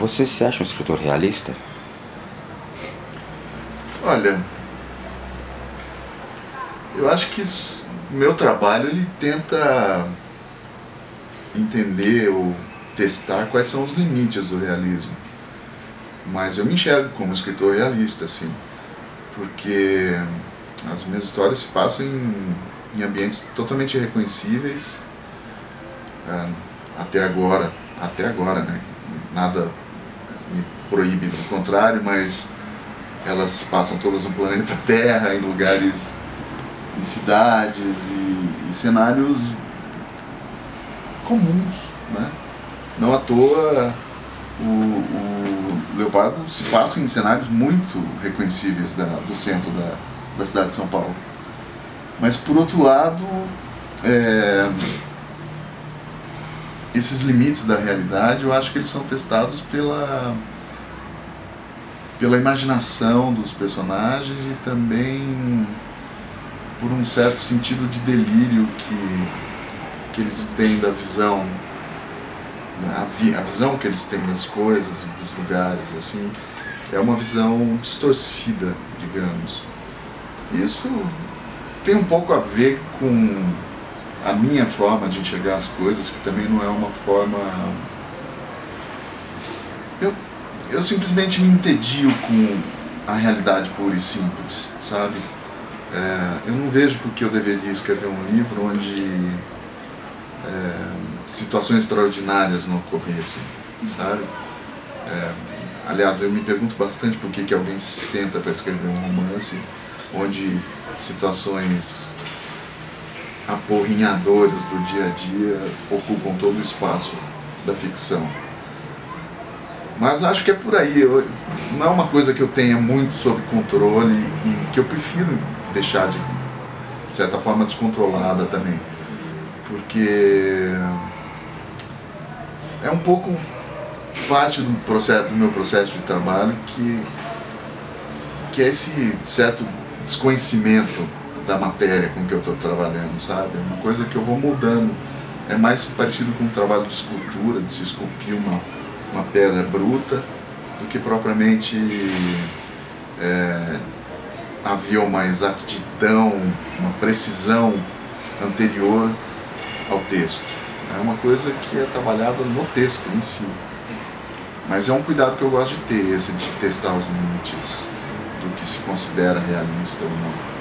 Você se acha um escritor realista? Olha, eu acho que o meu trabalho ele tenta entender ou testar quais são os limites do realismo. Mas eu me enxergo como escritor realista, assim, porque as minhas histórias se passam em, em ambientes totalmente reconhecíveis, é, até agora, até agora, né? Nada me proíbe, do contrário, mas elas passam todas no planeta Terra, em lugares, em cidades e, e cenários comuns, né? Não à toa o, o Leopardo se passa em cenários muito reconhecíveis da, do centro da, da cidade de São Paulo. Mas por outro lado, é, esses limites da realidade eu acho que eles são testados pela pela imaginação dos personagens e também por um certo sentido de delírio que, que eles têm da visão a, vi, a visão que eles têm das coisas dos lugares assim é uma visão distorcida digamos. Isso tem um pouco a ver com a minha forma de enxergar as coisas, que também não é uma forma. Eu, eu simplesmente me entedio com a realidade pura e simples, sabe? É, eu não vejo porque eu deveria escrever um livro onde é, situações extraordinárias não ocorressem, sabe? É, aliás, eu me pergunto bastante por que, que alguém se senta para escrever um romance onde situações aporrinhadores do dia a dia ocupam todo o espaço da ficção. Mas acho que é por aí. Eu, não é uma coisa que eu tenha muito sob controle e que eu prefiro deixar de, de certa forma descontrolada Sim. também. Porque é um pouco parte do processo do meu processo de trabalho que que é esse certo desconhecimento da matéria com que eu estou trabalhando, sabe? É uma coisa que eu vou mudando. É mais parecido com um trabalho de escultura, de se esculpir uma, uma pedra bruta, do que propriamente é, havia uma exatidão, uma precisão anterior ao texto. É uma coisa que é trabalhada no texto em si. Mas é um cuidado que eu gosto de ter, esse de testar os limites do que se considera realista ou não.